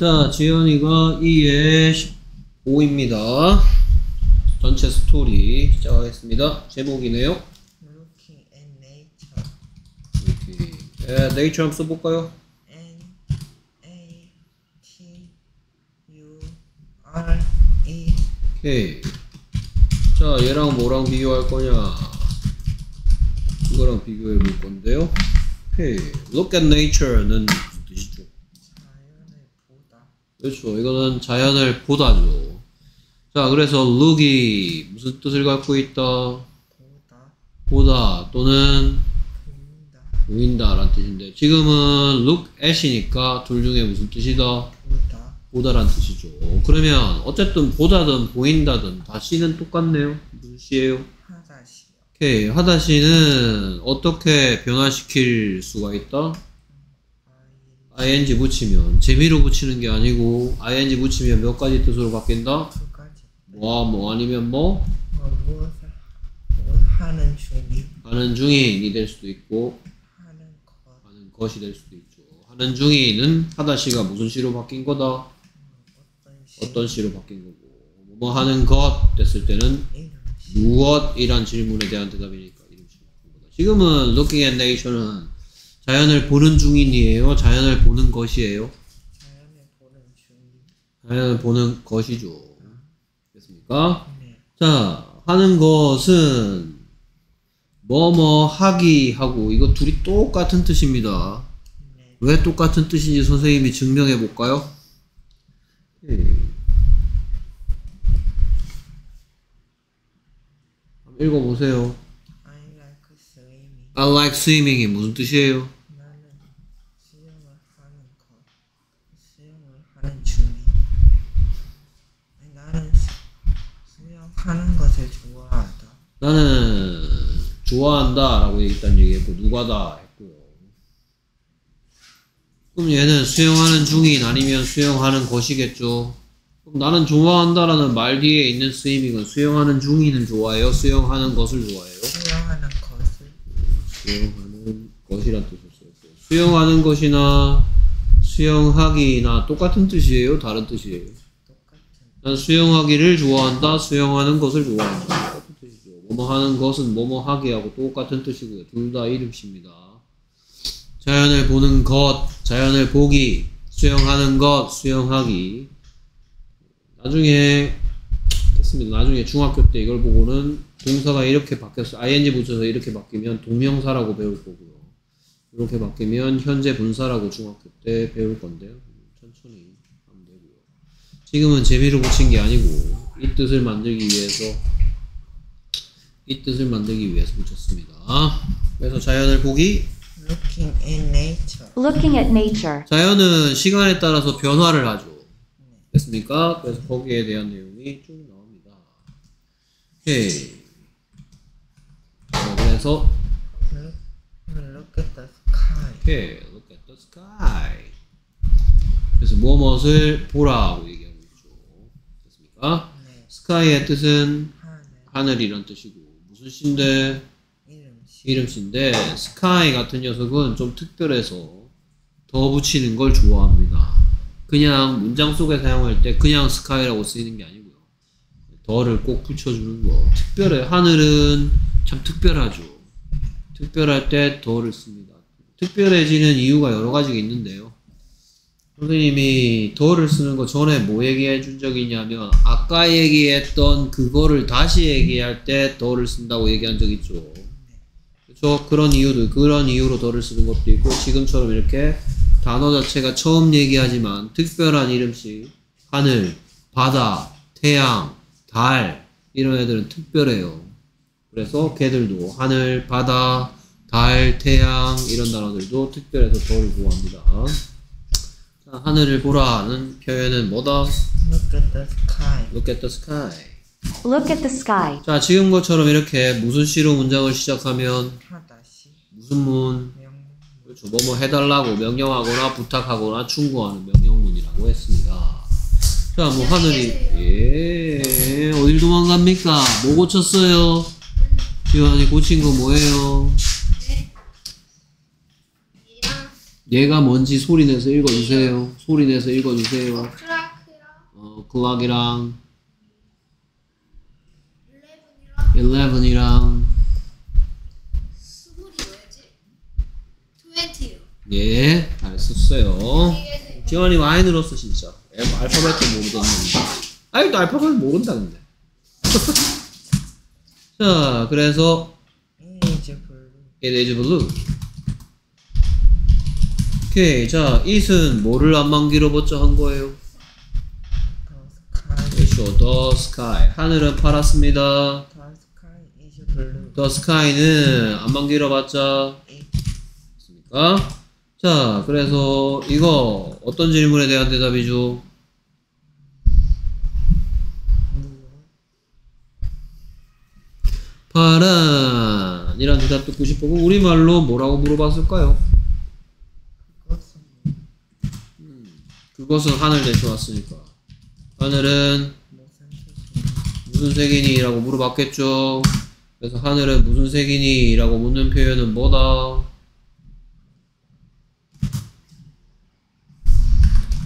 자, 지연이가 2의 15입니다. 전체 스토리 시작하겠습니다. 제목이네요. Looking at nature. 이렇게. 에, 네이처 한번 써볼까요? N A T U R E. 오케이. 자, 얘랑 뭐랑 비교할 거냐? 이거랑 비교해 볼 건데요. 오케이. Look at nature는 무슨 뜻이죠? 자연을 보다. 그렇죠. 이거는 자연을 보다죠. 자, 그래서 look이 무슨 뜻을 갖고 있다? 보다. 보다 또는 보인다. 보인다라는 뜻인데 지금은 look at이니까 둘 중에 무슨 뜻이다? 보다. 보다란 뜻이죠. 그러면 어쨌든 보다든 보인다든 다시는 똑같네요. 무슨 시예요? 하다시요. 오케이. 하다시는 어떻게 변화시킬 수가 있다? Ing 붙이면 재미로 붙이는 게 아니고 ing 붙이면 몇 가지 뜻으로 바뀐다? 두 가지. 뭐, 뭐 아니면 뭐 뭐 무엇을 뭐 하는 중이 하는 중인이 될 수도 있고 하는 것 하는 것이 될 수도 있죠. 하는 중인은 하다 시가 무슨 시로 바뀐 거다? 어떤 시 어떤 시로 바뀐 거고 뭐 하는 것 됐을 때는 시 무엇이란 질문에 대한 대답이니까 이름 거다. 지금은 looking at nature는 자연을 보는 중인이에요. 자연을 보는 것이에요. 자연을 보는 중이. 자연을 보는 것이죠. 됐습니까? 네. 자, 하는 것은 뭐뭐 하기 하고 이거 둘이 똑같은 뜻입니다. 네. 왜 똑같은 뜻인지 선생님이 증명해 볼까요? 한번 읽어보세요. I like swimming. I like swimming이 무슨 뜻이에요? 나는 수영을 하는 것, 수영을 하는 중이. 나는 수- 수영하는 것을 좋아하다. 나는 좋아한다 라고 일단 얘기했고 누가다 했고요. 그럼 얘는 수영하는 중인 아니면 수영하는 것이겠죠. 그럼 나는 좋아한다라는 말 뒤에 있는 스위밍은 수영하는 중인을 좋아해요? 수영하는 것을 좋아해요? 수영하는 것을 수영하는 것이란 썼고 수영하는 것이나 수영하기나 똑같은 뜻이에요? 다른 뜻이에요? 난 수영하기를 좋아한다. 수영하는 것을 좋아한다. 똑같은 뜻이죠. 뭐뭐 하는 것은 뭐뭐 하기하고 똑같은 뜻이고요. 둘 다 이름입니다. 자연을 보는 것, 자연을 보기, 수영하는 것, 수영하기. 나중에 됐습니다. 나중에 중학교 때 이걸 보고는 동사가 이렇게 바뀌었어. ing 붙여서 이렇게 바뀌면 동명사라고 배울 거고요. 이렇게 바뀌면 현재 분사라고 중학교 때 배울 건데요. 지금은 재미로 붙인 게 아니고 이 뜻을 만들기 위해서 이 뜻을 만들기 위해서 붙였습니다. 그래서 자연을 보기 looking at nature. Looking at nature. 자연은 시간에 따라서 변화를 하죠. 됐습니까? 그래서 거기에 대한 내용이 쭉 나옵니다. 오케이. 자, 그래서 Look, look at the sky. 오케이. Look at the sky. 그래서 무엇을 보라고 얘기 있죠. 됐습니까? 네. sky의 뜻은 하늘, 하늘이란 뜻이고 무슨 시인데 이름 시. 이름씨인데 스카이 같은 녀석은 좀 특별해서 더 붙이는 걸 좋아합니다. 그냥 문장 속에 사용할 때 그냥 스카이라고 쓰이는 게 아니고요. 더를 꼭 붙여주는 거. 특별해. 하늘은 참 특별하죠. 특별할 때 더를 씁니다. 특별해지는 이유가 여러 가지가 있는데요. 선생님이 더를 쓰는 거 전에 뭐 얘기해 준 적이 있냐면 아까 얘기했던 그거를 다시 얘기할 때 더를 쓴다고 얘기한 적 있죠. 그렇죠? 그런 이유도 그런 이유로 더를 쓰는 것도 있고 지금처럼 이렇게 단어 자체가 처음 얘기하지만 특별한 이름씩 하늘, 바다, 태양, 달 이런 애들은 특별해요. 그래서 걔들도 하늘, 바다, 달, 태양 이런 단어들도 특별해서 더를 구합니다. 자, 하늘을 보라는 표현은 뭐다? Look at the sky. Look at the sky. Look at the sky. 자, 지금 것처럼 이렇게 무슨 시로 문장을 시작하면 하다시. 무슨 문? 명. 그렇죠. 뭐뭐 해달라고 명령하거나 부탁하거나 충고하는 명령문이라고 했습니다. 자, 뭐 하늘이 예 어딜 도망갑니까? 뭐 고쳤어요? 지환이 고친 거 뭐예요? 얘가 뭔지 소리내서 읽어주세요. 소리내서 읽어주세요. 어, 클락이랑 일레븐이랑 11이랑 스물이 뭐였지? 트웬티요. 예, 잘 썼어요. 많이 늘었어 진짜. 알- 알파벳도 모르겠는데. 아직도 알파벳 모른다 근데. 자, 그래서 is blue. it is blue. 오케이, 자, it은 뭐를 안만기로 벗자 한 거예요? The sky. the sky. 하늘은 파랗습니다. The sky is blue. the sky는 안만기로 봤자 있습니까? 자, 그래서 이거 어떤 질문에 대한 대답이죠? 파란이란 대답 듣고 싶고 우리말로 뭐라고 물어봤을까요? 그것은 그것은 하늘 대쇼왔으니까 하늘은 무슨 색이니? 라고 물어봤겠죠 그래서 하늘은 무슨 색이니? 라고 묻는 표현은 뭐다?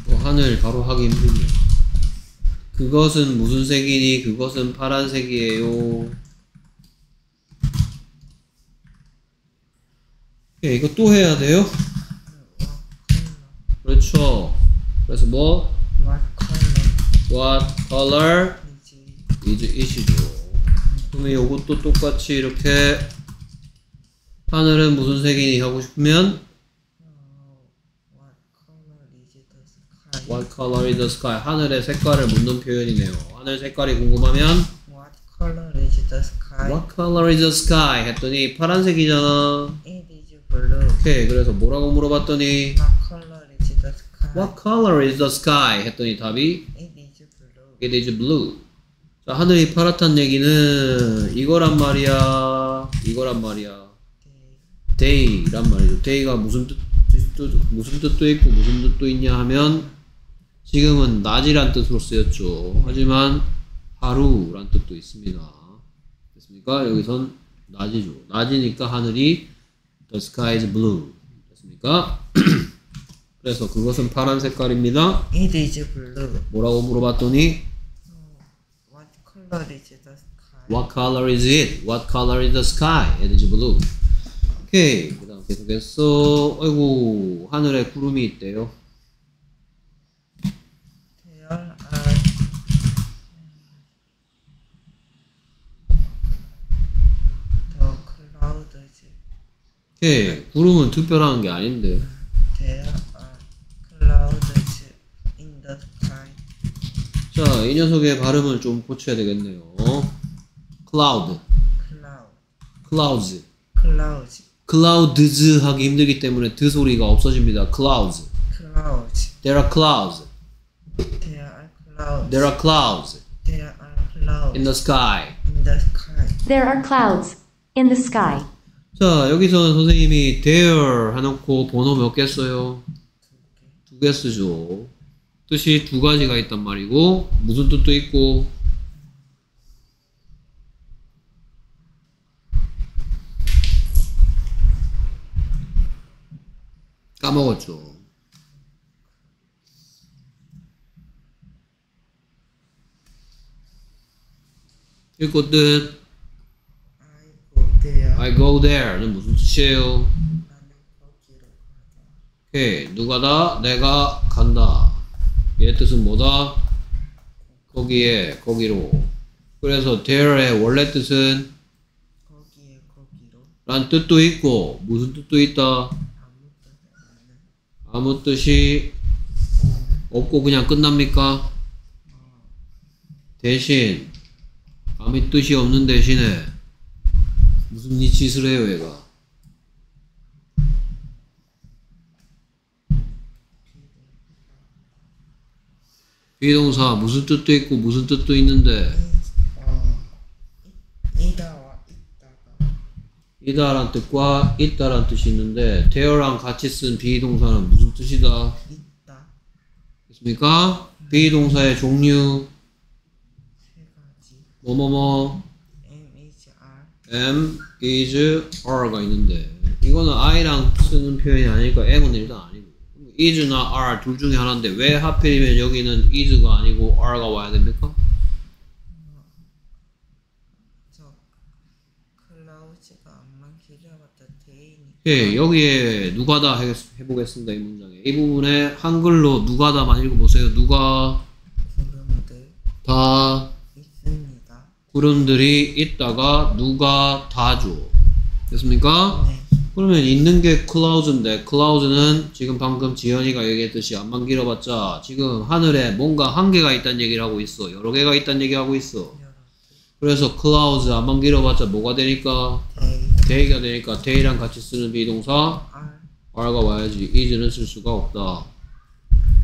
또 하늘 바로 하기 힘들네요 그것은 무슨 색이니? 그것은 파란색이에요 예, 이거 또 해야 돼요? 그렇죠 그래서 뭐? What color What color is it이죠. 그러면 이것도 똑같이 이렇게 하늘은 무슨 색이니 하고 싶으면 What color is the sky? 하늘의 색깔을 묻는 표현이네요. 하늘 색깔이 궁금하면 What color is the sky? What color is the sky? 했더니 파란색이잖아. It is blue. 오케이. 그래서 뭐라고 물어봤더니 What color? What color is the sky? 했더니 답이 It is blue. It is blue. 자, 하늘이 파랗단 얘기는 이거란 말이야. 이거란 말이야. Day. day란 말이죠. day가 무슨 뜻, 뜻도, 무슨 뜻도 있고 무슨 뜻도 있냐 하면 지금은 낮이란 뜻으로 쓰였죠. 하지만 하루란 뜻도 있습니다. 됐습니까? 여기선 낮이죠. 낮이니까 하늘이 the sky is blue. 됐습니까? 그래서 그것은 파란 색깔입니다. It is blue. 뭐라고 물어봤더니 What color is the sky? What color is it? What color is the sky? It is blue. 오케이. 그 다음 계속해서, 아이고, 하늘에 구름이 있대요. There are the clouds. 오케이. 구름은 특별한 게 아닌데. There are clouds in the sky. 자, 이 녀석의 발음을 좀 고쳐야 되겠네요. cloud, Cloud. clouds. Clouds. clouds 하기 힘들기 때문에 드 소리가 없어집니다. clouds. Clouds. There are clouds. There are clouds. There are clouds There are clouds in the sky. in the sky. There are clouds in the sky. 자, 여기서는 선생님이 there 해놓고 번호 몇 개 써요? 두 개 쓰죠. 뜻이 두 가지가 있단 말이고, 무슨 뜻도 있고, 까먹었죠. 읽고 뜻, I go there. I go there는 무슨 뜻이에요? 오케이 누가 다 내가 간다 얘 뜻은 뭐다? 거기에 거기로. 그래서 there의 원래 뜻은 거기에 거기로. 란 뜻도 있고 무슨 뜻도 있다? 아무 뜻 뜻이 없고 그냥 끝납니까? 대신 아무 뜻이 없는 대신에 무슨 이 짓을 해요 얘가 비동사 무슨 뜻도 있고 무슨 뜻도 있는데 어 이- 이다와 있다가. 이다란 뜻과 있다란 뜻이 있는데 there랑 같이 쓴 비동사는 무슨 뜻이다? 있다. 됐습니까? 비동사의 종류? 세 가지. 뭐뭐뭐? M is R. Am, is, are가 있는데 이거는 I랑 쓰는 표현이 아니니까 M은 일단 아니고 is나 are 둘 중에 하나인데 왜 하필이면 여기는 is가 아니고 are가 와야 됩니까? 예, 여기에 누가다 해, 해보겠습니다 이 문장에 이 부분에 한글로 누가다만 읽어보세요 누가 구름들 다 있습니다. 구름들이 있다가 누가 다죠 됐습니까? 네. 그러면 있는 게 clouds인데 clouds는 지금 방금 지현이가 얘기했듯이 안만 길어봤자 지금 하늘에 뭔가 한 개가 있다는 얘기를 하고 있어. 여러 개가 있다는 얘기 하고 있어. 그래서 clouds 안만 길어봤자 뭐가 되니까? they they가 되니까 they랑 같이 쓰는 be동사 are are가 와야지. is는 쓸 수가 없다.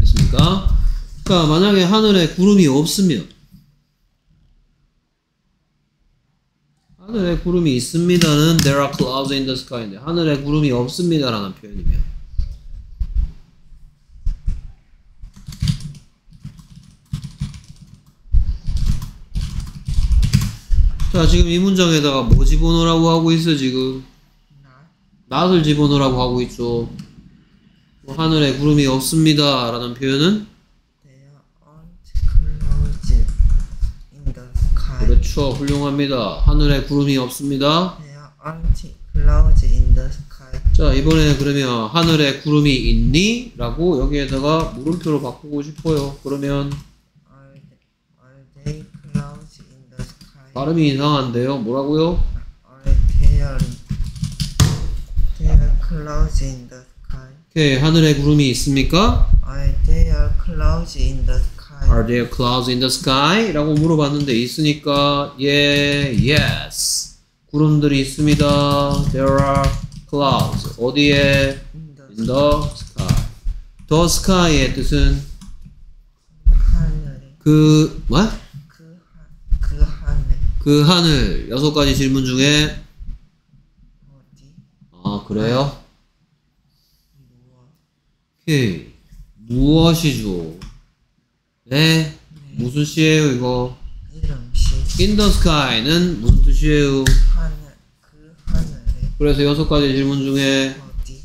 됐습니까? 그러니까 만약에 하늘에 구름이 없으면 하늘에 구름이 있습니다는 there are clouds in the sky인데 하늘에 구름이 없습니다라는 표현이면 자 지금 이 문장에다가 뭐 집어넣으라고 하고 있어 지금? 나? 낫을 집어넣으라고 하고 있죠. 뭐 하늘에 구름이 없습니다 라는 표현은 그렇죠 훌륭합니다 하늘에 구름이 없습니다 There aren't clouds in the sky. 자 이번에 그러면 하늘에 구름이 있니? 라고 여기에다가 물음표로 바꾸고 싶어요 그러면 Are are they clouds in the sky? 발음이 이상한데요 뭐라고요? Are there there clouds in the sky? 오케이 하늘에 구름이 있습니까? Are there clouds in the sky? Are there clouds in the sky? 라고 물어봤는데 있으니까 예, yes. 구름들이 있습니다. There are clouds. 어디에? in the sky. The sky의 뜻은? 그 뭐? 그, 하, 그 하늘. 그 하늘. 여섯 가지 질문 중에? 어디? 아 그래요? 무엇? 오케이. 무엇이죠? 네 무슨 시예요 이거? the sky는 무슨 뜻이에요? 하늘 그 하늘에 그래서 여섯 가지 질문 중에 어디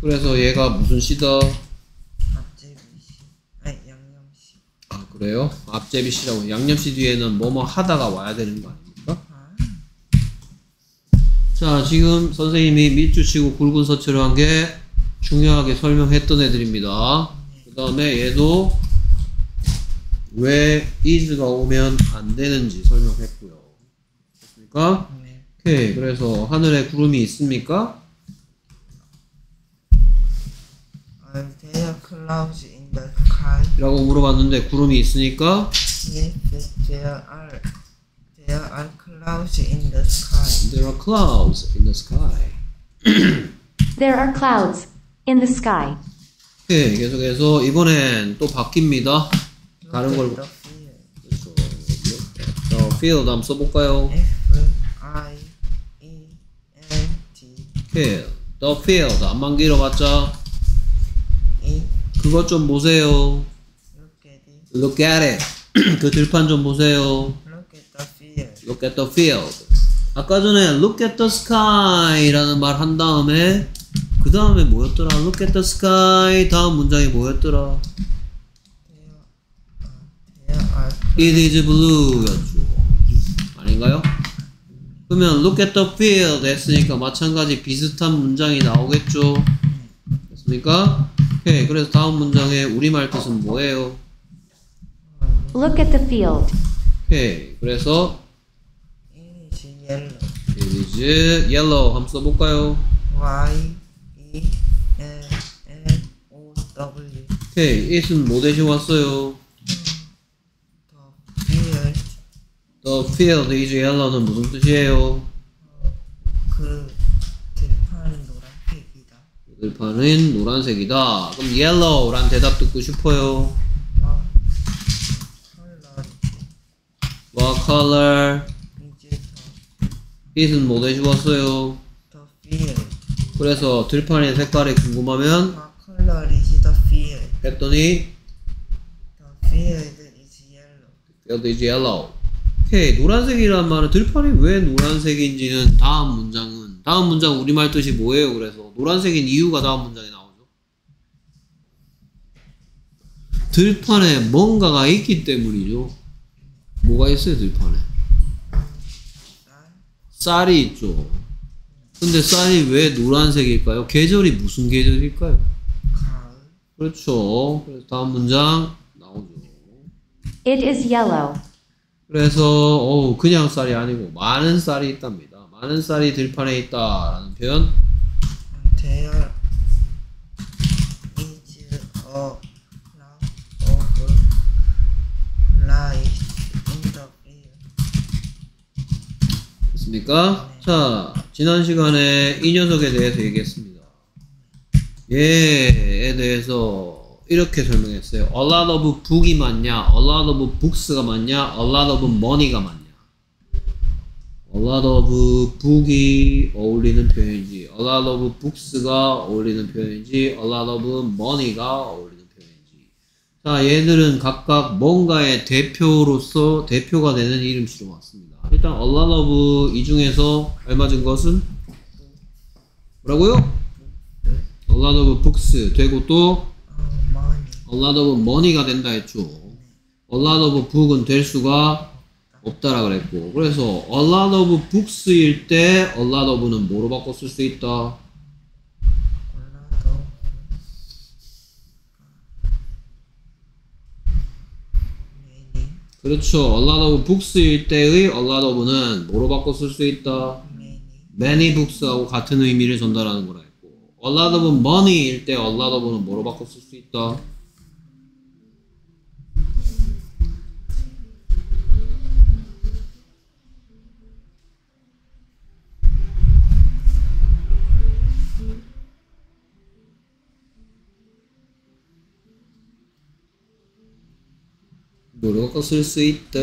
그래서 얘가 무슨 시다? 앞제비 시 아니 양념 시 아 그래요? 앞제비 시라고 양념 시 뒤에는 뭐뭐 하다가 와야 되는 거 아닙니까? 아 자 지금 선생님이 밑줄 치고 굵은 서체로 한 게 중요하게 설명했던 애들입니다 그 다음에 얘도 왜 is가 오면 안 되는지 설명했고요 됐습니까? 네. 오케이 그래서 하늘에 구름이 있습니까? Are there clouds in the sky? 라고 물어봤는데 구름이 있으니까 Yes, there are. There are clouds in the sky. There are clouds in the sky There are clouds in the sky. 오케이 계속해서 이번엔 또 바뀝니다 다른 걸 at the field. 한번 써볼까요? F I E L D field the field 안만 길어봤자 E. 그것 좀 보세요 Look at it. look at it 그 들판 좀 보세요 Look at the field. look at the field 아까 전에 look at the sky 라는 말 한 다음에 그 다음에 뭐였더라 look at the sky 다음 문장이 뭐였더라 There, uh, there are. It is blue 였죠 아닌가요? 그러면 look at the field 했으니까 마찬가지 비슷한 문장이 나오겠죠 됐습니까? 오케이 그래서 다음 문장의 우리말 뜻은 뭐예요? Look at the field. 오케이 그래서 It is yellow. it is yellow 한번 써볼까요? Y E L L O W. 오케이 it은 뭐 대신 왔어요? The field is yellow는 무슨 뜻이에요? 그 들판은 노란색이다. 들판은 노란색이다 그럼 yellow란 대답 듣고 싶어요 어, 컬러 What color? it은 뭐 왔어요? 더 field. 그래서 들판의 색깔이 궁금하면 아, 컬러 is the field. 했더니 The field is yellow. field is yellow. 오케이 노란색이란 말은 들판이 왜 노란색인지는 다음 문장은 다음 문장 우리말 뜻이 뭐예요? 그래서 노란색인 이유가 다음 문장에 나오죠. 들판에 뭔가가 있기 때문이죠. 뭐가 있어요, 들판에? 쌀, 쌀이 있죠. 근데 쌀이 왜 노란색일까요? 계절이 무슨 계절일까요? 가을, 그렇죠. 그래서 다음 문장 나오죠. It is yellow. 그래서 어 그냥 쌀이 아니고 많은 쌀이 있답니다. 많은 쌀이 들판에 있다라는 표현. There is a lot of rice in the field. 됐습니까? 자, 지난 시간에 이 녀석에 대해서 얘기했습니다. 얘에 대해서 이렇게 설명했어요. A lot of book이 맞냐? A lot of books가 맞냐? A lot of money가 맞냐? A lot of book이 어울리는 표현인지, A lot of books가 어울리는 표현인지, A lot of money가 어울리는 표현인지. 자, 얘들은 각각 뭔가의 대표로서 대표가 되는 이름씨로 왔습니다. 일단 a lot of 이 중에서 알맞은 것은 뭐라고요? a lot of books 되고 또. A lot of money가 된다 했죠. a lot of book은 될 수가 없다라 그랬고 그래서 a lot of books일 때 a lot of는 뭐로 바꿔 쓸 수 있다? 그렇죠. a lot of books일 때의 a lot of는 뭐로 바꿔 쓸 수 있다? many books하고 같은 의미를 전달하는 거라 했고 a lot of money일 때 a lot of는 뭐로 바꿔 쓸 수 있다? 바꿔 쓸수 있다?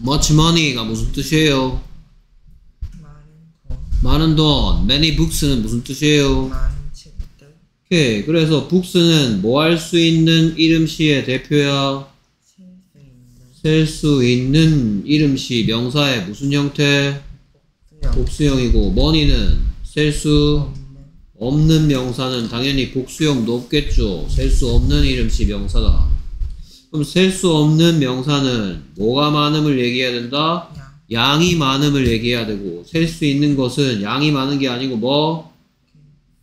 much money가 무슨 뜻이에요? 많은 돈, 많은 돈, many books는 무슨 뜻이에요? 많은 책들, 오케이. 그래서 books는 뭐 할 수 있는 이름시의 대표야? 셀 수 있는 이름시 명사의 무슨 형태? 복수형이고 money는 셀수 없는 명사는 당연히 복수형도 없겠죠. 셀 수 없는 이름시 명사다. 그럼 셀 수 없는 명사는 뭐가 많음을 얘기해야 된다? 양, 양이 많음을 얘기해야 되고 셀 수 있는 것은 양이 많은 게 아니고 뭐?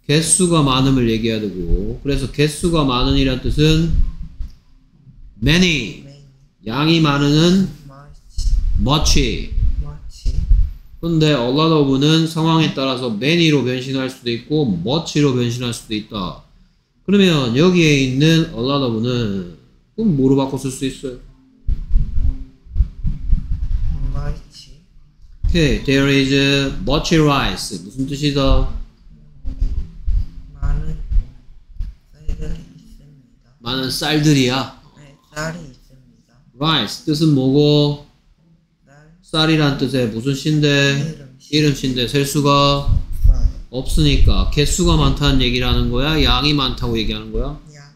개수가 많음을 얘기해야 되고. 그래서 개수가 많은 이란 뜻은 many. 양이 많은은 much, 근데 a lot of는 상황에 따라서 many로 변신할 수도 있고 much로 변신할 수도 있다 그러면 여기에 있는 a lot of는 그럼 뭐로 바꿔 쓸 수 있어요? much, 오케이 there is much rice 무슨 뜻이다? 많은 쌀들이 있습니다. 많은 쌀들이야 네, 쌀이 있습니다. rice 뜻은 뭐고 쌀, 쌀이란 뜻의 무슨 시인데? 이름, 이름시인데 셀 수가 쌀, 없으니까. 개수가 많다는 얘기를 하는 거야? 양이 많다고 얘기하는 거야? 양,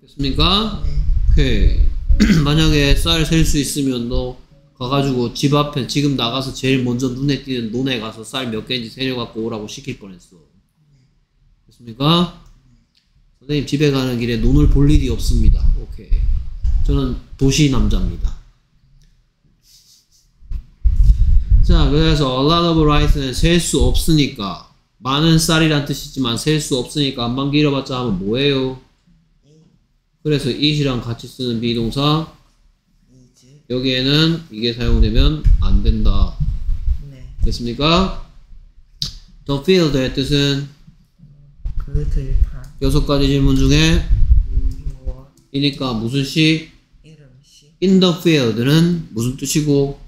됐습니까? 네, 오케이. 만약에 쌀 셀 수 있으면 너 가가지고 집 앞에 지금 나가서 제일 먼저 눈에 띄는 논에 가서 쌀 몇 개인지 세려갖고 오라고 시킬 뻔했어. 됐습니까? 선생님 집에 가는 길에 논을 볼 일이 없습니다. 오케이. 저는 도시 남자입니다 자, 그래서 a lot of rice는 셀 수 없으니까 많은 쌀이란 뜻이지만 셀 수 없으니까 안만 길어봤자 하면 뭐예요? 그래서 it이랑 같이 쓰는 비동사 여기에는 이게 사용되면 안 된다. 네, 됐습니까? The field의 뜻은 그 들판, 여섯 가지 질문 중에 무엇, 이니까 무슨 시? 이름 시, in the field는 무슨 뜻이고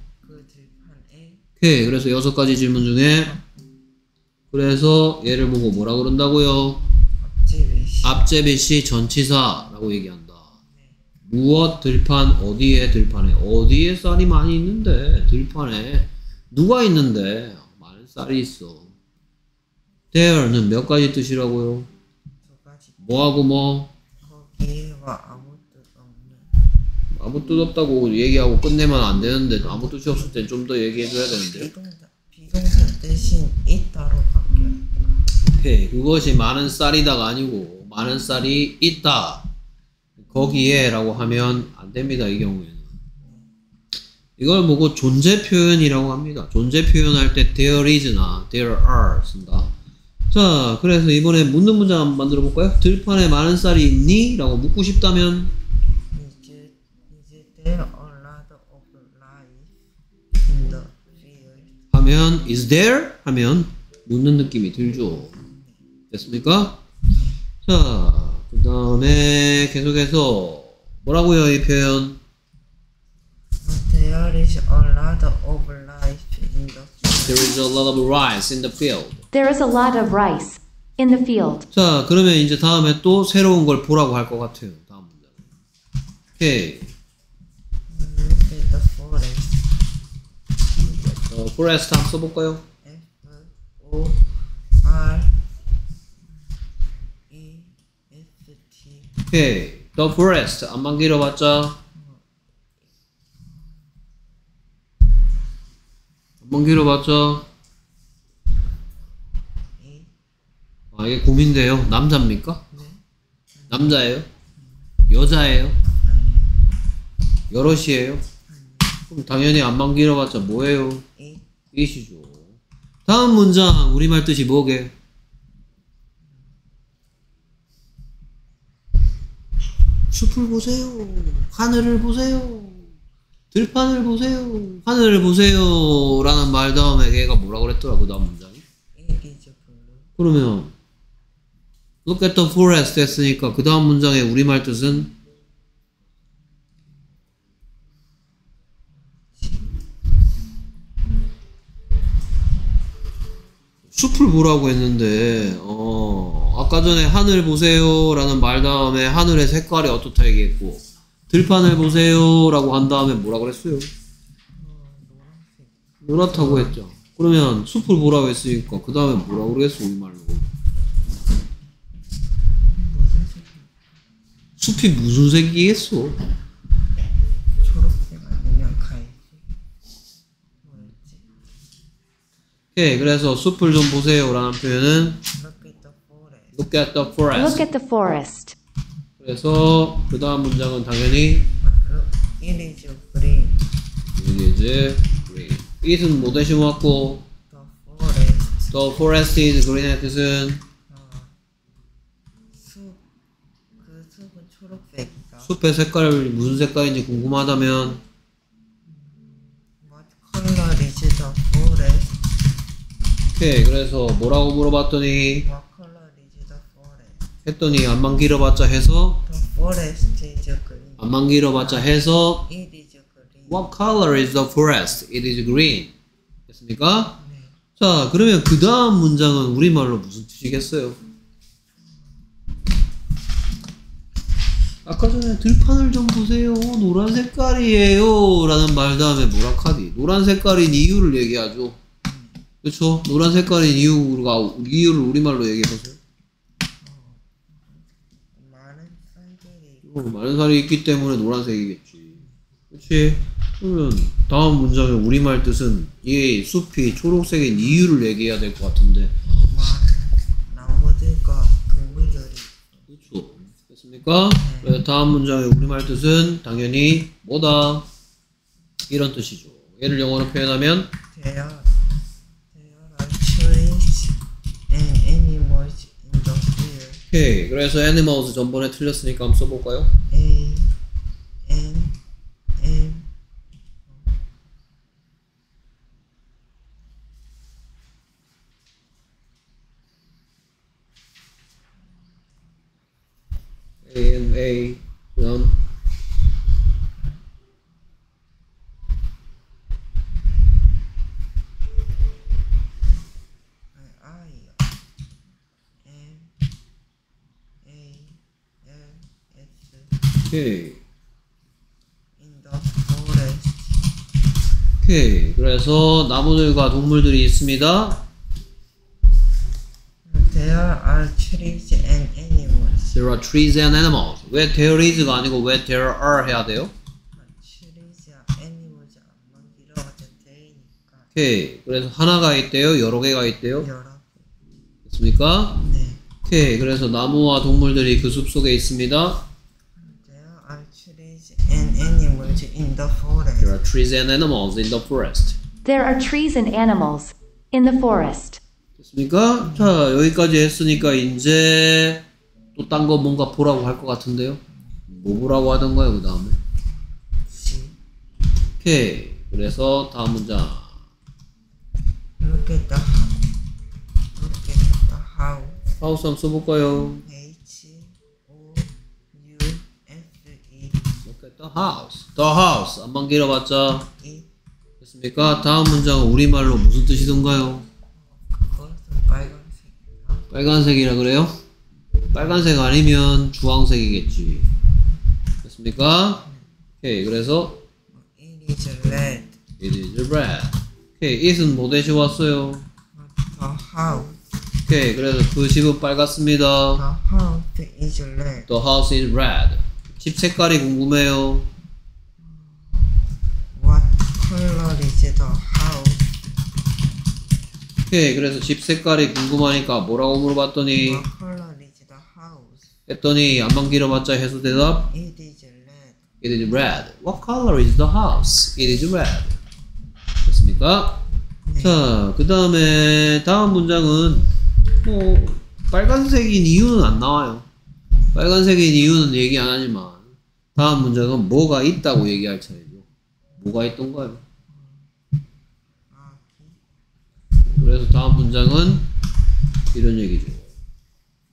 오케이 그래서 여섯 가지 질문 중에 그래서 얘를 보고 뭐라 그런다고요? 앞제비시 전치사라고 얘기한다. 무엇 들판 어디에 들판에 어디에 쌀이 많이 있는데 들판에 누가 있는데 많은 쌀이 있어. there는 몇 가지 뜻이라고요? 두 가지 뭐하고 뭐 거기에와 아무 뜻 없다고 얘기하고 끝내면 안 되는데 아무 뜻이 없을 땐 좀 더 얘기해줘야 되는데. 비동사 비동사 대신 있다로 바뀌어요. 오케이. 그것이 많은 쌀이다가 아니고 많은 쌀이 있다. 거기에 라고 하면 안 됩니다. 이 경우에는. 이걸 보고 존재 표현이라고 합니다. 존재 표현할 때 there is나 there are 쓴다. 자, 그래서 이번에 묻는 문장 한번 만들어 볼까요? 들판에 많은 쌀이 있니? 라고 묻고 싶다면 there a lot of life in the field. 하면 is there? 하면 묻는 느낌이 들죠. 됐습니까? 자, 그 다음에 계속해서 뭐라고요 이 표현? There is a lot of life in the field. There is a lot of rice in the field. There is a lot of rice in the field. 자, 그러면 이제 다음에 또 새로운 걸 보라고 할 것 같아요. 다음 문장. 오케이. 어, forest 한번 써볼까요? F O R E S T. 오케이. The forest. 안만 길어봤자. 안만 길어봤자. E 아, 이게 고민돼요. 남자입니까? 남자예요? 여자예요? 여럿이에요? 그럼 당연히 안만 길어봤자 뭐예요? 이시죠. 다음 문장 우리말 뜻이 뭐게? 숲을 보세요. 하늘을 보세요. 들판을 보세요. 하늘을 보세요. 라는 말 다음에 걔가 뭐라 그랬더라 그 다음 문장이? 그러면 Look at the forest 했으니까 그 다음 문장의 우리말 뜻은 숲을 보라고 했는데 어 아까 전에 하늘 보세요 라는 말 다음에 하늘의 색깔이 어떻다 얘기했고 들판을 보세요 라고 한 다음에 뭐라 그랬어요? 노랗다고 했죠 그러면 숲을 보라고 했으니까 그 다음에 뭐라 그랬어 우리말로 숲이 무슨 색이겠어? 초록색 아니면 갈색. 뭐였지? 오케이 그래서 숲을 좀 보세요 라는 표현은 Look at the forest. look at the forest. 그래서 그 다음 문장은 당연히 it is green. it is green it은 뭐 대신 왔고 The forest. the forest is green의 뜻은 어, 숲. 그 숲은 초록색이다. 숲의 색깔이 무슨 색깔인지 궁금하다면 오케이 그래서 뭐라고 물어봤더니 What color is the forest? 했더니 안만 길어봤자 해서 The forest is green. 안만 길어봤자 해서 It is green. What color is the forest? It is green. 됐습니까? 네. 자, 그러면 그 다음 문장은 우리말로 무슨 뜻이겠어요? 아까 전에 들판을 좀 보세요. 노란 색깔이에요. 라는 말 다음에 뭐라 카디? 노란 색깔인 이유를 얘기하죠. 그렇죠? 노란 색깔인 이유가 이유를 우리말로 얘기해 보세요. 많은 어, 많은 살이 있기 때문에 노란색이겠지. 그렇지? 그러면 다음 문장의 우리말 뜻은 이 숲이 초록색인 이유를 얘기해야 될 것 같은데. 어, 많은 나무들과 동물들이 그렇죠. 됐습니까? 그래서 다음 문장의 우리말 뜻은 당연히 뭐다? 이런 뜻이죠. 얘를 영어로 표현하면 there 오케이. 그래서 animals 전번에 틀렸으니까 한번 써볼까요? 그래서 나무들과 동물들이 있습니다. There are trees and animals. There are trees and animals. 왜 there is가 아니고 왜 there are 해야 돼요? 오케이. 그래서 하나가 있대요. 여러 개가 있대요. 여러 개. 됐습니까? 네. 오케이. 그래서 나무와 동물들이 그 숲 속에 있습니다. In the forest. There are trees and animals in the forest. There are trees and animals in the forest. 됐습니까? 자, 여기까지 했으니까 이제 또 딴 거 뭔가 보라고 할 것 같은데요. 뭐 보라고 하던가요, 그 다음에? 오케이. 그래서 다음 문장. look at the house. Look at the house. 하우스 한번 써볼까요? H O U S E Look at the house. The house. 안만 길어봤자. 됐습니까? 다음 문장은 우리말로 무슨 뜻이던가요? 그것은 빨간색이다. 빨간색이라 그래요? 빨간색 아니면 주황색이겠지. 됐습니까? 오케이. 그래서 It is red. it is red. 오케이. it은 뭐 대신 왔어요? The house. 오케이. 그래서 그 집은 빨갛습니다. The house is red. The house is red. 집 색깔이 궁금해요. What color is the house? 오케이. 그래서 집 색깔이 궁금하니까 뭐라고 물어봤더니 What color is the house? 했더니 안만 길어봤자 해서 대답 It is red. It is red. What color is the house? It is red. 됐습니까? 자, 그 다음에 다음 문장은 뭐 빨간색인 이유는 안 나와요. 빨간색인 이유는 얘기 안 하지만 다음 문장은 뭐가 있다고 얘기할 차례죠. 뭐가 있던가요? 그래서 다음 문장은 이런 얘기죠.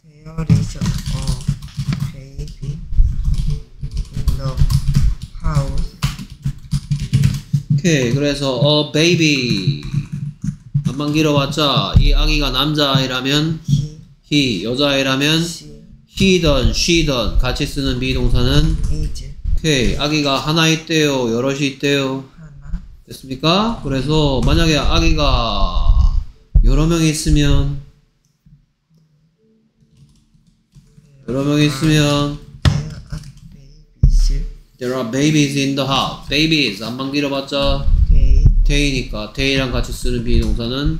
There is a baby in the house. 오케이, 그래서 a baby 안만 길어봤자 이 아기가 남자아이라면 He, he 여자아이라면 she, he든 she든 같이 쓰는 비동사는 is 오케이 아기가 하나 있대요 여럿이 있대요 하나. 됐습니까? 그래서 만약에 아기가 여러 명 있으면 여러 명 있으면 There are babies. in the house babies 안만 길어봤자 They day니까 day랑 같이 쓰는 비동사는.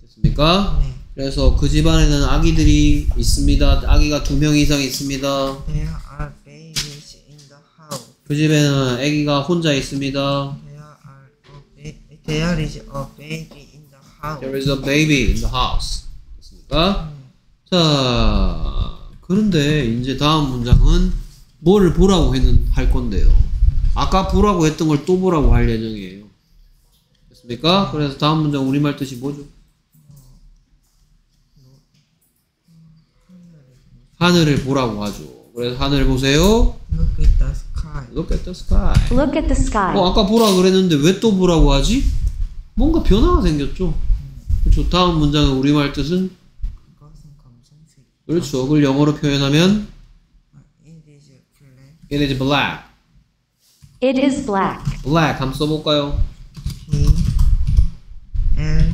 됐습니까? 네. 그래서 그 집안에는 아기들이 있습니다 아기가 두 명 이상 있습니다 There are babies in the house. 그 집에는 아기가 혼자 있습니다 There are a There is a baby in the house. There is a baby in the house. 됐습니까? 자, 그런데 이제 다음 문장은 뭐를 보라고 했는 할 건데요. 아까 보라고 했던 걸 또 보라고 할 예정이에요. 됐습니까? 그래서 다음 문장 우리말 뜻이 뭐죠? 하늘을 보라고 하죠. 그래서 하늘 보세요. Look at the sky. Look at the sky. Look at the sky. 어, 아까 보라 그랬는데 왜 또 보라고 하지? 뭔가 변화가 생겼죠. 그렇죠. 다음 문장의 우리말 뜻은 그것은 검정색. 그렇죠. 그걸 영어로 표현하면 It is black. it is black. It is black. black 한번 써볼까요? P L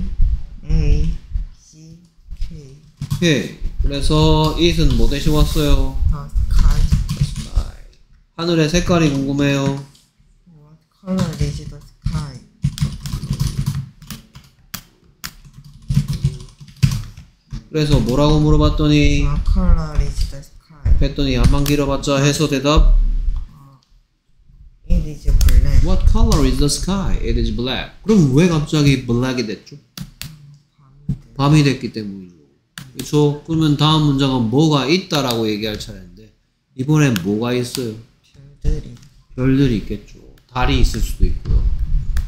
A C K. 오케이. 그래서 it은 뭐 대신 왔어요? Sky. sky. 하늘의 색깔이 궁금해요. What color is the sky? 그래서 뭐라고 물어봤더니 What color is the sky? 했더니 안만 길어봤자 해서 대답 It is black. What color is the sky? It is black. 그럼 왜 갑자기 black이 됐죠? 밤이 됐기 때문이죠. 그렇죠? 그러면 다음 문장은 뭐가 있다라고 얘기할 차례인데 이번엔 뭐가 있어요? 별들이. 별들이 있겠죠. 달이 있을 수도 있고요.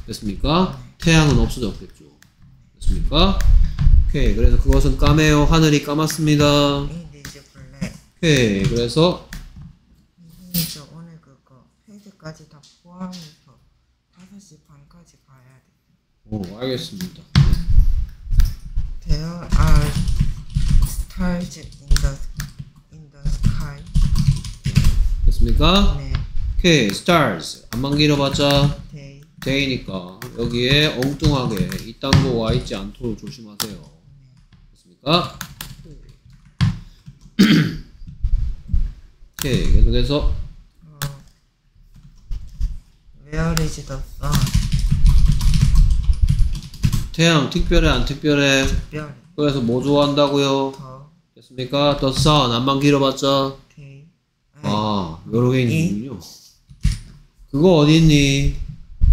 됐습니까? 태양은 없어졌겠죠. 됐습니까? 오케이. 그래서 그것은 까매요. 하늘이 까맣습니다. 오케이. 그래서 그래서 오늘 그거 회의까지 다 포함해서 5시 반까지 가야 돼. 오, 알겠습니다. There are stars in the in the sky. 됐습니까? 네. 오케이. stars. 안만 길어봤자 They 데이니까 여기에 엉뚱하게 이딴 거 와 있지 않도록 조심하세요. 됐습니까? 오케이 계속해서 uh, Where is the sun? 태양 특별해 안 특별해? 특별히 그래서 뭐 좋아한다고요? 더 됐습니까? The sun 안만 길어봤자 대아 여러 개 있는군요. 그거 어디 있니?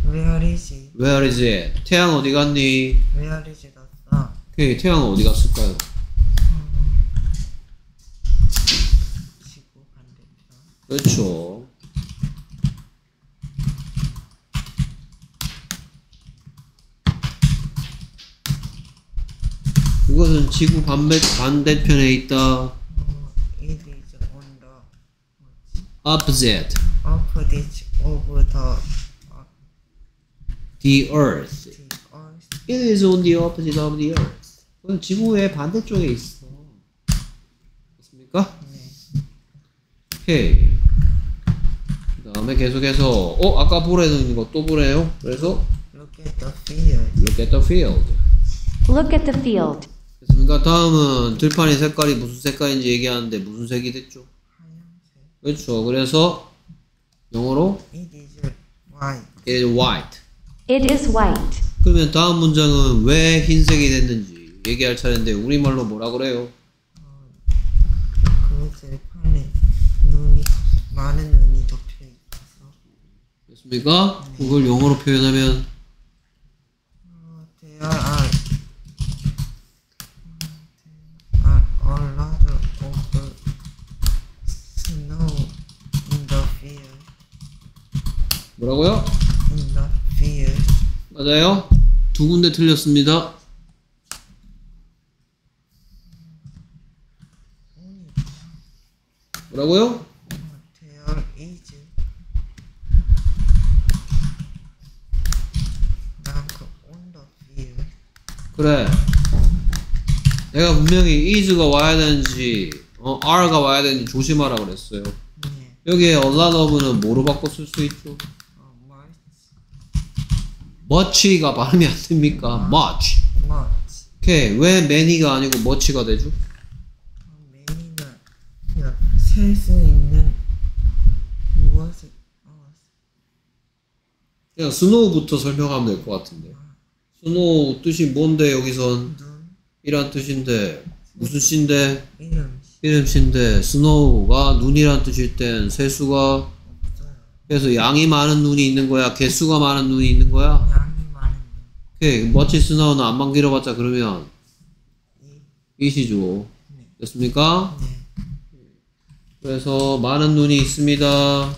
Where is it? Where is it? 태양 어디 갔니? Where is sun? 오케이 태양 어디 갔을까요? 반대편 그렇죠. 그것은 지구 반대, 반대편에 있다. 어, It is on the opposite opposite of the uh, the earth. the earth It is on the opposite of the earth. 그건 지구의 반대쪽에 있어. 됐습니까? 네. 오케이. 그 다음에 계속해서, 어, 아까 보라는 거 또 보래요? 그래서, Look at the field look at the field. Look at the field. 됐습니까? 다음은 들판의 색깔이 무슨 색깔인지 얘기하는데 무슨 색이 됐죠? 하얀색 그렇죠. 그래서 영어로 It is white it is white. It is white. 그러면 다음 문장은 왜 흰색이 됐는지 얘기할 차례인데 우리말로 뭐라 그래요? 그 들판에 눈이 많은 눈이 덮여 있어서 됐습니까? 그걸 영어로 표현하면 어, There are are snow in the field 뭐라고요? in the field 맞아요? 두 군데 틀렸습니다. 뭐라고요? There is like on the field 그래. 내가 분명히 is가 와야 되는지, 어, are가 와야 되는지 조심하라 그랬어요. 네. 여기에 a lot of는 뭐로 바꿔 쓸 수 있죠? 어, much much가 발음이 안 됩니까? much. much 오케이. 왜 many가 아니고 much가 되죠? 매니는 셀수 있는 무엇을 어, 그냥 snow부터 설명하면 될 것 같은데. snow 뜻이 뭔데 여기선? 눈 이란 뜻인데 무슨 씨인데? 이름 이름 씨인데 snow가 눈이란 뜻일 땐 세수가. 그래서 양이 많은 눈이 있는 거야? 개수가 많은 눈이 있는 거야? 양이 많은 눈. 오케이. 멋지 스노우는 안만 길어봤자 그러면 이 이시죠. 됐습니까? 네. 그래서 많은 눈이 있습니다.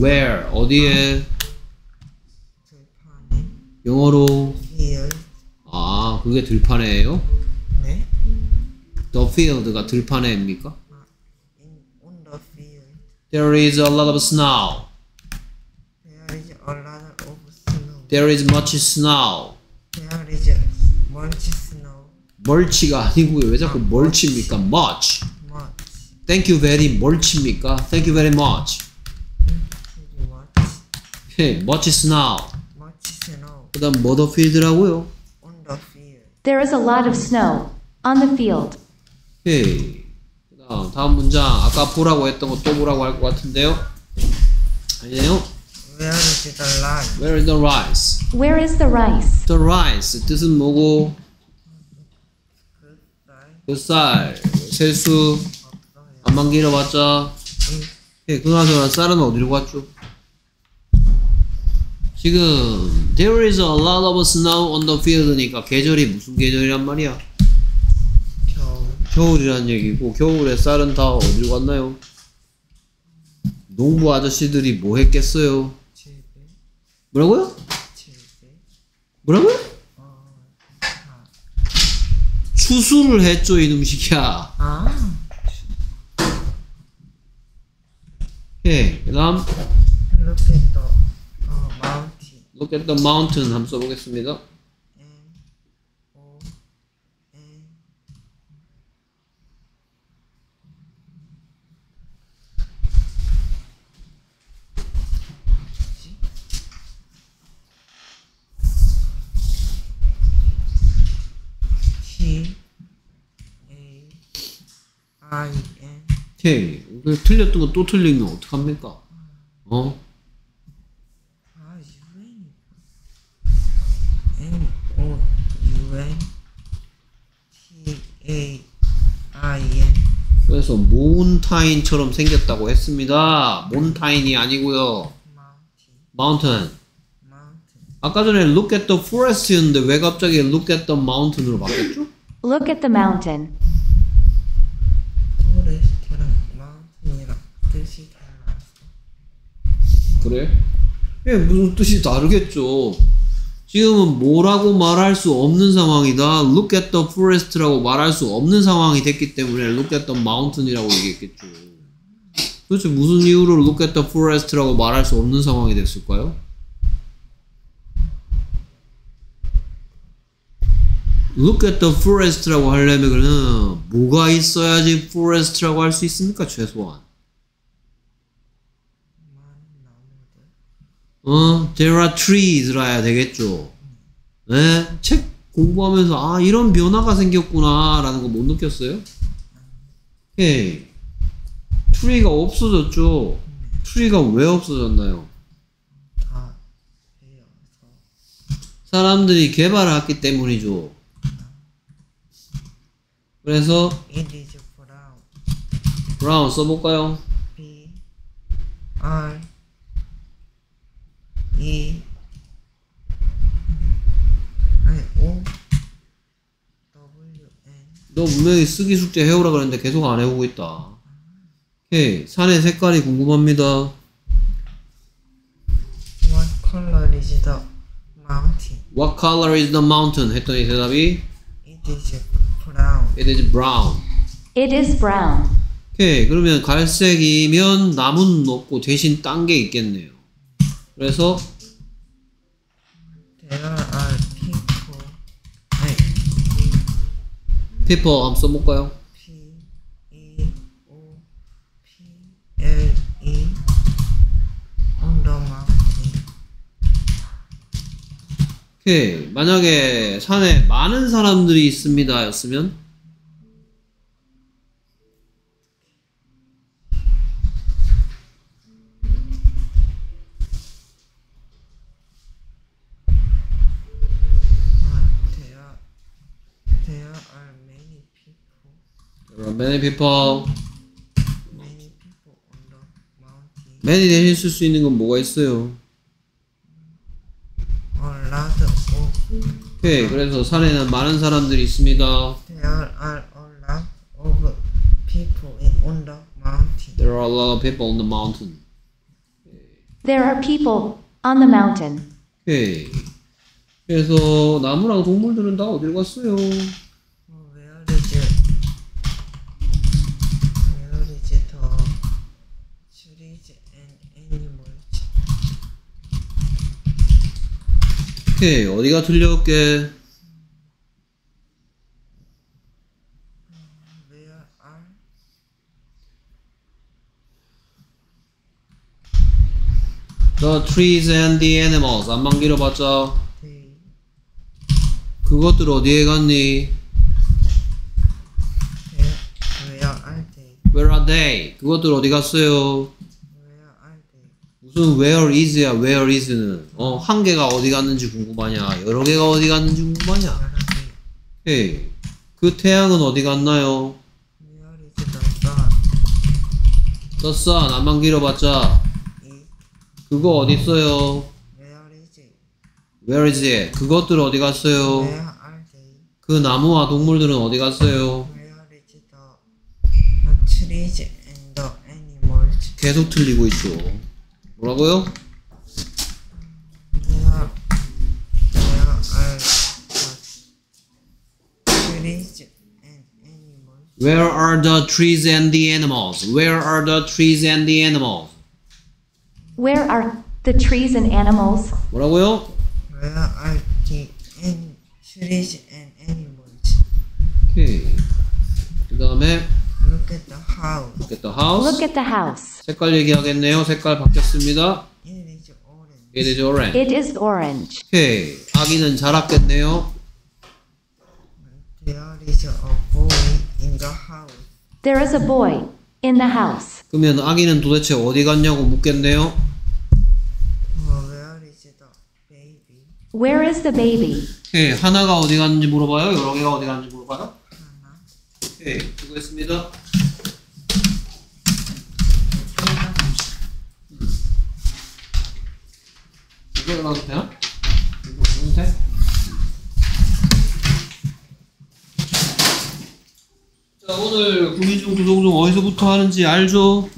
Where? 어디에? 들판에 영어로. 아 그게 들판에예요? 네. The field가 들판에입니까? In on the field. There is a lot of snow. There is a lot of snow. There is much snow. There is much snow. 멀치가 아니고요. 왜 자꾸 멀치입니까? Much. Much. Thank you very much입니까? Thank you very much. Very much. 오케이. Much snow. Much snow 그 다음 mother field라고요. on the field. There is a lot of snow on the field. 오케이. 그 다음, 다음 문장. 아까 보라고 했던 거 또 보라고 할 것 같은데요? 아니에요? Where is the line? Where is the rice? Where is the rice? The rice. 뜻은 뭐고? 그쌀그 쌀. 세수. 안만 길어봤자. 이 예, 그나저나 쌀은 어디로 갔죠? 지금 There is a lot of snow on the field니까 계절이 무슨 계절이란 말이야? 겨울 겨울이란 얘기고 겨울에 쌀은 다 어디로 갔나요? 농부 아저씨들이 뭐 했겠어요? 뭐라고요? 뭐라고요? 어, 추수를 했죠 이놈식이야 아 예, 그 다음 look at the 어, mountain Look at the mountain 한번 써보겠습니다 아 이게. 예. 오케이. 그 틀렸던 거 또 틀리면 어떡합니까? 어? 아 유엔. N O U N T A I N. 그래서 몬타인처럼 생겼다고 했습니다. 몬타인이 아니고요. 마운틴. 아까 전에 look at the forest였는데 왜 갑자기 look at the mountain으로 바뀌었죠? Look at the mountain. 그래? 예, 무슨 뜻이 다르겠죠. 지금은 뭐라고 말할 수 없는 상황이다. Look at the forest라고 말할 수 없는 상황이 됐기 때문에 Look at the mountain이라고 얘기했겠죠. 도대체 무슨 이유로 Look at the forest라고 말할 수 없는 상황이 됐을까요? Look at the forest라고 하려면 뭐가 있어야지 forest라고 할 수 있습니까? 최소한. 어, there are trees라야 되겠죠. 네? 책 공부하면서 아 이런 변화가 생겼구나 라는 거 못 느꼈어요? 오케이. 트리가 없어졌죠. 트리가 왜 없어졌나요? 사람들이 개발했기 때문이죠. 그래서 브라운 써볼까요? B R E 아니 O W N 너 분명히 쓰기 숙제 해오라 그랬는데 계속 안 해오고 있다. 오케이. 산의 색깔이 궁금합니다. What color is the mountain? What color is the mountain? 했더니 대답이 It is brown. It is brown. It is brown. 오케이. 그러면 갈색이면 나무는 없고 대신 딴 게 있겠네요. 그래서 There are people. 아니 people 한번 써볼까요? P E O P L E on the mountain. 오케이. 만약에 산에 많은 사람들이 있습니다. 였으면 many people. Many people on the mountain. many 대신 쓸 수 있는 건 뭐가 있어요? A lot of 오케이. 그래서 산에는 많은 사람들이 있습니다. there are a lot of people on the mountain. There are a lot of people on the mountain. There are people on the mountain. 오케이. 그래서 나무랑 동물들은 다 어디로 갔어요? Oh, where is it? Where is it? The trees and animals. 오케이. 어디가 틀렸게? The trees and the animals. 안만 길어봤자? 그것들 어디에 갔니? Where are they? 그것들 어디 갔어요? 무슨 where is야? Where is는 어, 한 개가 어디 갔는지 궁금하냐? 여러 개가 어디 갔는지 궁금하냐? 오케이. 그 태양은 어디 갔나요? Sun. 안만 길어봤자 그거 어디 있어요? where is it? 그것들 어디 갔어요? 그 나무와 동물들은 어디 갔어요? 계속 틀리고 있죠. 뭐라고요? Where, where are the trees and animals? Where are the trees and the animals? Where are the trees and the animals? Where are the trees and animals? 뭐라고요? Where are the an- trees and animals? 오케이. 그 다음에 Look at the house. look at the house. Look at the house. 색깔 얘기하겠네요. 색깔 바뀌었습니다. It is orange. It is orange. It is orange. 오케이. 아기는 자랐겠네요. There is a boy in the house. There is a boy in the house. 그러면 아기는 도대체 어디 갔냐고 묻겠네요. Oh, where is the baby? Where is the baby? 오케이. 하나가 어디 갔는지 물어봐요. 여러 개가 어디 갔는지 물어봐요. 오케이 수고했습니다. 이거 나도 되나? 이거 이거 돼? 자 오늘 구민중 구독 중 어디서부터 하는지 알죠?